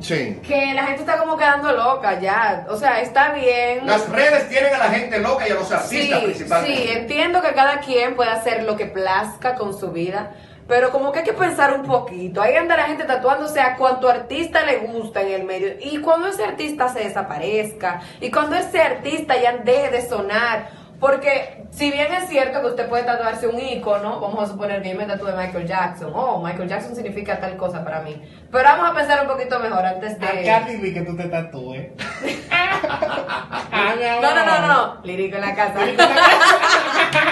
Sí. Que la gente está como quedando loca ya. O sea, está bien. Las redes tienen a la gente loca y a los Sí, artistas principalmente. sí, entiendo que cada quien puede hacer lo que plazca con su vida, pero como que hay que pensar un poquito. Ahí anda la gente tatuándose a cuanto artista le gusta en el medio. Y cuando ese artista se desaparezca, y cuando ese artista ya deje de sonar. Porque si bien es cierto que usted puede tatuarse un icono, vamos a suponer que yo me tatúe Michael Jackson. Oh, Michael Jackson significa tal cosa para mí. Pero vamos a pensar un poquito mejor antes de... A Cardi B que tú te tatúes. Ah. No, no, no, no. Lírico en la casa.